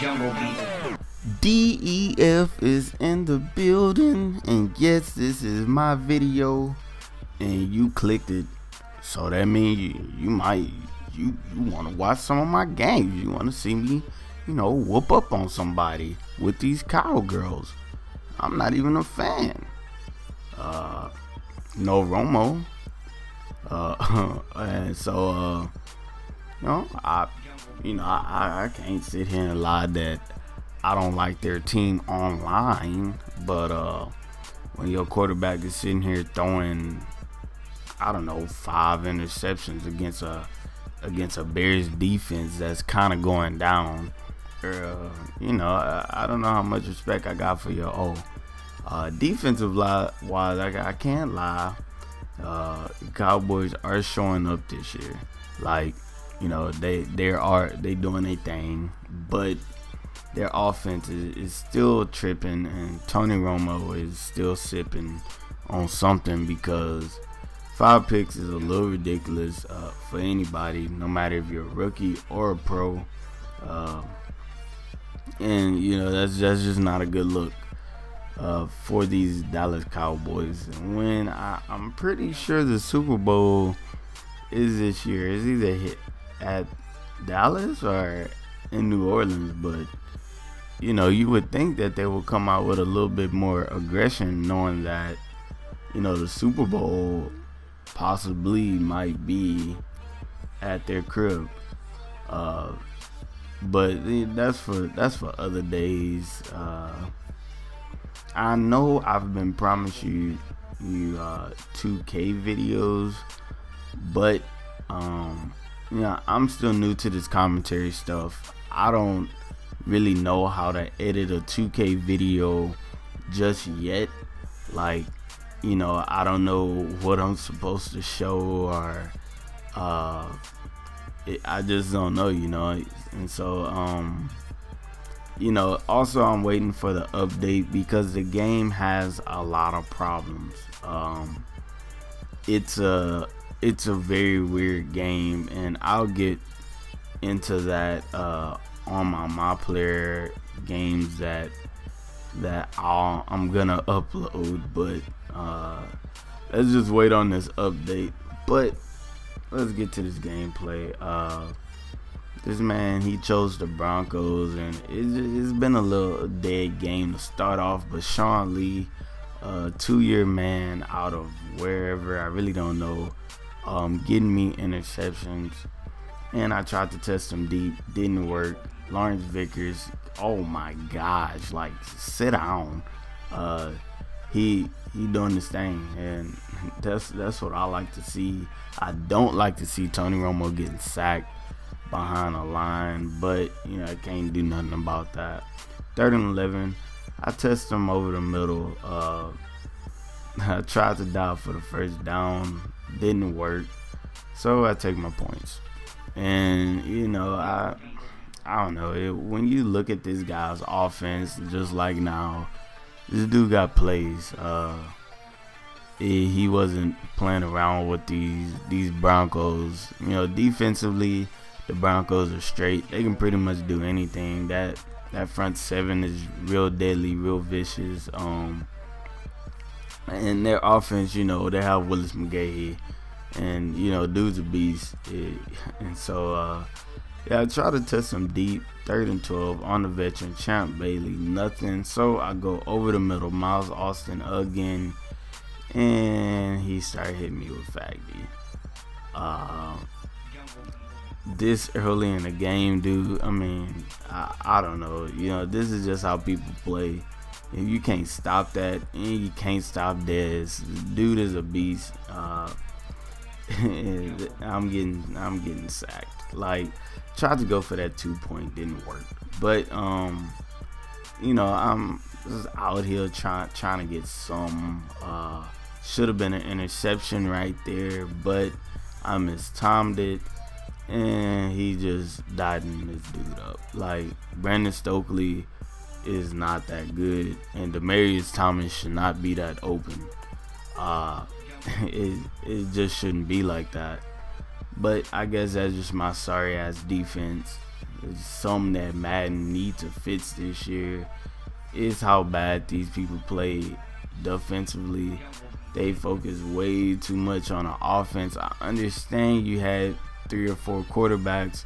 Jungle Beat. DEF is in the building, and yes, this is my video, and you clicked it, so that means you, you might you you want to watch some of my games. You want to see me, you know, whoop up on somebody with these cowgirls. I'm not even a fan. Uh, no Romo. Uh, and so uh, you know, I, you know, I, I can't sit here and lie that I don't like their team online, but uh, when your quarterback is sitting here throwing, I don't know, five interceptions against a against a Bears defense that's kind of going down, uh, you know, I, I, don't know how much respect I got for your oh, uh, defensive wise, I, I can't lie. Uh, Cowboys are showing up this year. Like, you know, they they are they doing a thing, but their offense is, is still tripping, and Tony Romo is still sipping on something because five picks is a little ridiculous uh, for anybody, no matter if you're a rookie or a pro. Uh, and you know that's that's just not a good look uh, for these Dallas Cowboys. When I, I'm pretty sure the Super Bowl is this year, is either hit at Dallas or in New Orleans, but you know, you would think that they would come out with a little bit more aggression, knowing that, you know, the Super Bowl possibly might be at their crib. Uh, but that's for that's for other days. Uh, I know I've been promised you you uh, 2K videos, but um, yeah, I'm still new to this commentary stuff. I don't really know how to edit a 2K video just yet. Like, you know, I don't know what I'm supposed to show or uh it, I just don't know, you know. And so um you know, also I'm waiting for the update because the game has a lot of problems. Um it's a it's a very weird game and I'll get into that uh on my my player games that that I'll, I'm gonna upload, but uh, let's just wait on this update. But let's get to this gameplay. Uh, this man he chose the Broncos, and it, has been a little dead game to start off. But Sean Lee, uh, two-year man out of wherever I really don't know, um, getting me interceptions, and I tried to test him deep, didn't work. Lawrence Vickers, oh my gosh, like sit down. Uh, he he doing this thing, and that's that's what I like to see. I don't like to see Tony Romo getting sacked behind a line, but you know I can't do nothing about that. Third and eleven, I test him over the middle. Uh, I tried to dive for the first down, didn't work, so I take my points. And you know I I don't know. It, when you look at this guy's offense, just like now, this dude got plays. Uh, he, he wasn't playing around with these these Broncos. You know, defensively, the Broncos are straight. They can pretty much do anything. That that front seven is real deadly, real vicious. Um, and their offense, you know, they have Willis McGahee, and you know, dude's a beast. and so. Uh, yeah, I try to test him deep, third and 12 on the veteran Champ Bailey, nothing. So I go over the middle, Miles Austin again, and he started hitting me with Faggy. Uh, this early in the game, dude. I mean, I, I don't know. You know, this is just how people play. You can't stop that, and you can't stop this, dude is a beast. Uh, I'm getting, I'm getting sacked. Like tried to go for that two point, didn't work. But um, you know, I'm just out here trying trying to get some. Uh, should have been an interception right there, but I mistimed it, and he just died in this dude up. Like Brandon Stokley is not that good, and Demaryius Thomas should not be that open. Uh, it it just shouldn't be like that. But I guess that's just my sorry ass defense. it's something that Madden need to fix this year. Is how bad these people play defensively. They focus way too much on the offense. I understand you had three or four quarterbacks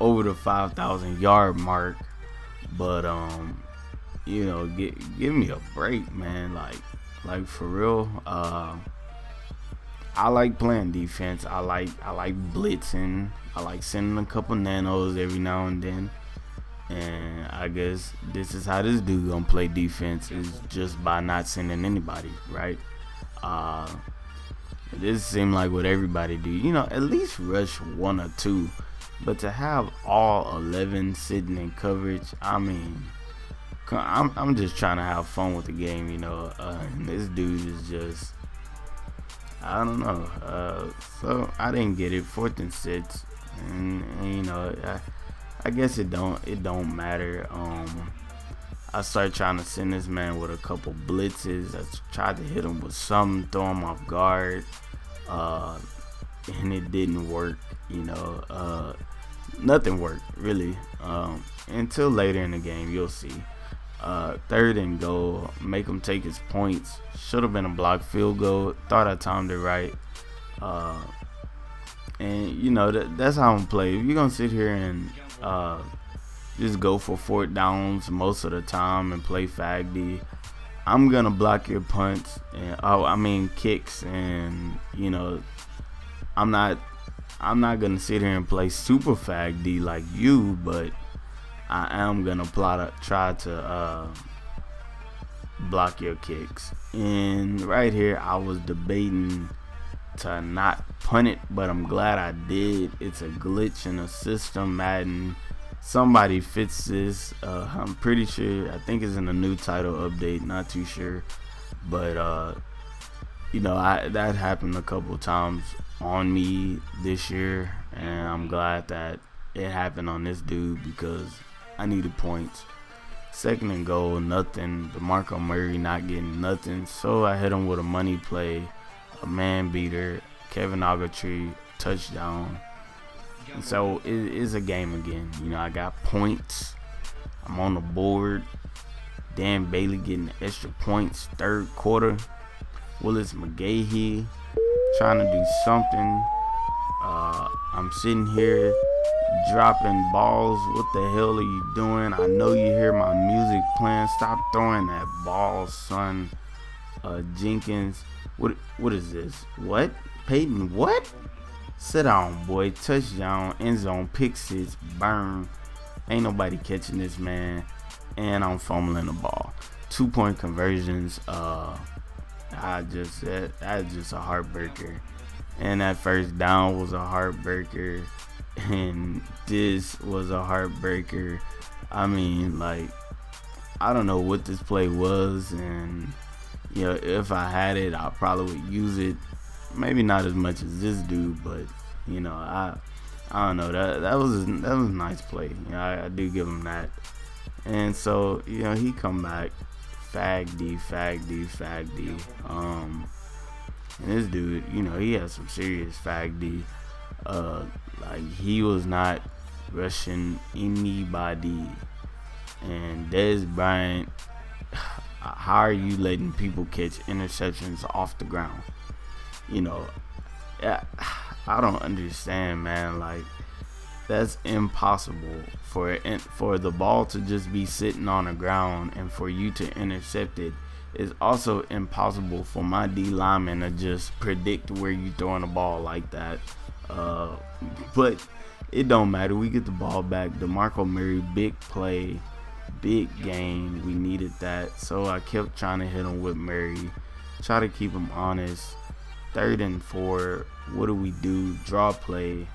over the 5,000 yard mark, but um, you know, get, give me a break, man. Like, like for real. Uh, I like playing defense. I like I like blitzing. I like sending a couple nanos every now and then. And I guess this is how this dude gonna play defense is just by not sending anybody, right? Uh, this seemed like what everybody do. You know, at least rush one or two. But to have all 11 sitting in coverage, I mean, I'm, I'm just trying to have fun with the game, you know. Uh, this dude is just, I don't know. Uh, so I didn't get it. Fourth and six, and, and you know, I, I, guess it don't it don't matter. Um, I started trying to send this man with a couple blitzes. I tried to hit him with some, throw him off guard, uh, and it didn't work. You know, uh, nothing worked really um, until later in the game. You'll see uh, third and goal, make him take his points. Should have been a block field goal. Thought I timed it right. Uh, and you know that, that's how I'm play. If you're gonna sit here and uh, just go for fourth downs most of the time and play fagdy, I'm gonna block your punts and oh, I mean kicks, and you know, I'm not, I'm not gonna sit here and play super fag D like you, but I am gonna plot try to uh, block your kicks. And right here, I was debating to not punt it, but I'm glad I did. It's a glitch in the system, Madden. Somebody fits this. Uh, I'm pretty sure. I think it's in a new title update. Not too sure, but uh, you know, I that happened a couple times on me this year, and I'm glad that it happened on this dude because I needed points. Second and goal, nothing. DeMarco Murray not getting nothing. So I hit him with a money play, a man beater, Kevin Ogletree, touchdown. And so it is a game again. You know, I got points. I'm on the board. Dan Bailey getting extra points. Third quarter. Willis McGahee trying to do something. Uh, I'm sitting here dropping balls. What the hell are you doing? I know you hear my music playing. Stop throwing that ball, son. Uh, Jenkins. What? What is this? What? Peyton? What? Sit down, boy. Touchdown. End zone. Pick six. Burn. Ain't nobody catching this, man. And I'm fumbling the ball. Two point conversions. Uh, I just that that's just a heartbreaker. And that first down was a heartbreaker and this was a heartbreaker. I mean, like, I don't know what this play was, and you know, if I had it, I probably would use it. Maybe not as much as this dude, but you know, I I don't know that that was that was a nice play. You know, I, I do give him that. And so you know, he come back, fag D, fag D, fag D. Um, and this dude, you know, he has some serious fag D. Uh, like he was not rushing anybody. And Dez Bryant, how are you letting people catch interceptions off the ground? You know, I don't understand, man. Like that's impossible for for the ball to just be sitting on the ground and for you to intercept it. it is also impossible for my D lineman to just predict where you throwing the ball like that. Uh, but it don't matter. We get the ball back. DeMarco Murray, big play, big game. We needed that. So I kept trying to hit him with Murray. Try to keep him honest. Third and four. What do we do? Draw play.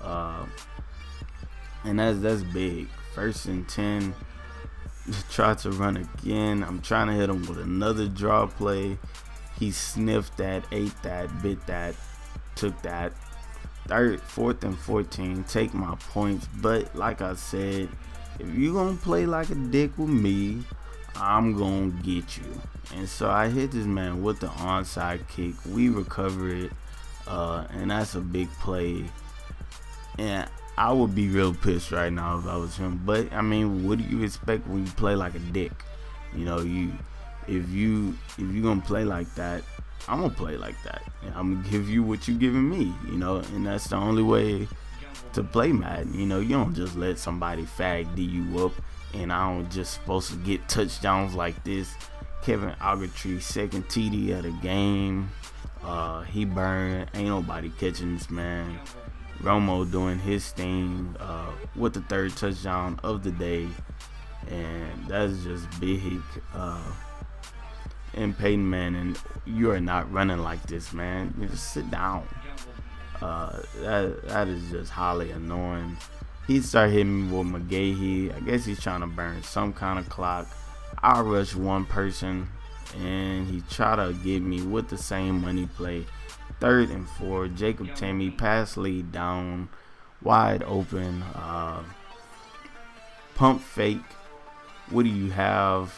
Uh, and that's that's big. First and ten. Try to run again. I'm trying to hit him with another draw play. He sniffed that, ate that, bit that, took that, third, fourth, and 14. Take my points. But like I said, if you gonna play like a dick with me, I'm gonna get you. And so I hit this man with the onside kick. We recover it, uh, and that's a big play. And I would be real pissed right now if I was him. But I mean, what do you expect when you play like a dick? You know, you if you if you gonna play like that, I'm gonna play like that. I'm gonna give you what you giving me. You know, and that's the only way to play Madden. You know, you don't just let somebody fag D you up, and I don't just supposed to get touchdowns like this. Kevin Ogletree, second TD of the game. Uh, he burned. Ain't nobody catching this man. Romo doing his thing uh, with the third touchdown of the day, and that's just big. Uh, and Peyton Manning, you are not running like this, man. You just sit down. Uh, that that is just highly annoying. He started hitting me with McGahee. I guess he's trying to burn some kind of clock. I rush one person, and he tried to get me with the same money play. Third and four, Jacob Tamme pass lead down, wide open. Uh, pump fake. What do you have?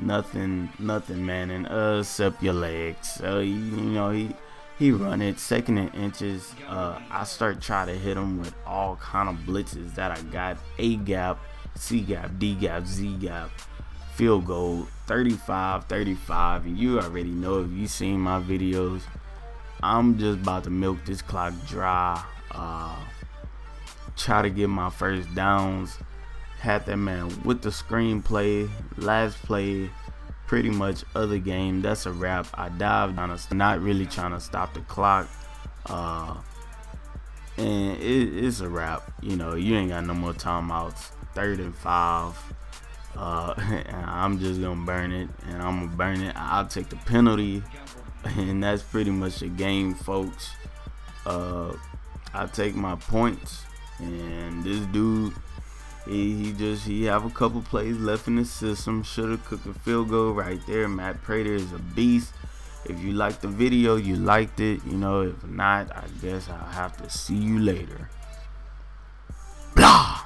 Nothing, nothing, man. And uh, except your legs. So you know he he run it second and inches. Uh, I start trying to hit him with all kind of blitzes that I got. A gap, C gap, D gap, Z gap. Field goal 35 35 and you already know if you seen my videos I'm just about to milk this clock dry. Uh, try to get my first downs. Had that man with the screenplay, last play, pretty much other game. That's a wrap. I dived on us, not really trying to stop the clock. Uh, and it, it's a wrap. You know, you ain't got no more timeouts. Third and five. Uh, I'm just gonna burn it, and I'm gonna burn it. I'll take the penalty and that's pretty much the game, folks. Uh, I take my points, and this dude, he, he just he have a couple plays left in the system. Should have cooked a field goal right there. Matt Prater is a beast. If you liked the video, you liked it. You know, if not, I guess I'll have to see you later. Blah.